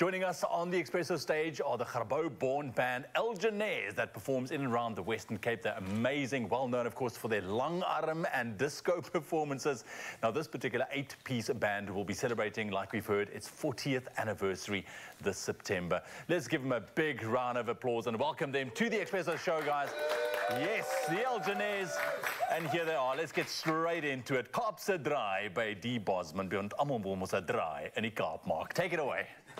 Joining us on the Expresso stage are the Grabouw-born band Elginairs that performs in and around the Western Cape. They're amazing, well known, of course, for their langarm and disco performances. Now, this particular eight-piece band will be celebrating, like we've heard, its 40th anniversary this September. Let's give them a big round of applause and welcome them to the Expresso show, guys. Yes, the Elginairs. And here they are. Let's get straight into it. Kaapse Draai by D. Bosman. By ons almal wil 'n draai in die. Take it away.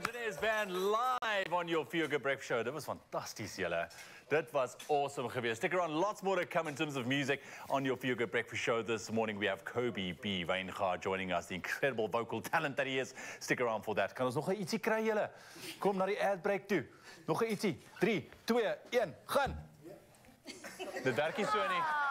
Janaes band live on your Good Breakfast show. That was fantastic, julle. That was awesome geweest. Stick around, lots more to come in terms of music on your Good Breakfast show this morning. We have Kobe B. Weingaard joining us, the incredible vocal talent that he is. Stick around for that. Kan ons nog 'n ietsie kry julle? Kom na die ad break toe. Nog 'n ietsie. 3 2 1 gaan. Dit werk nie so nie.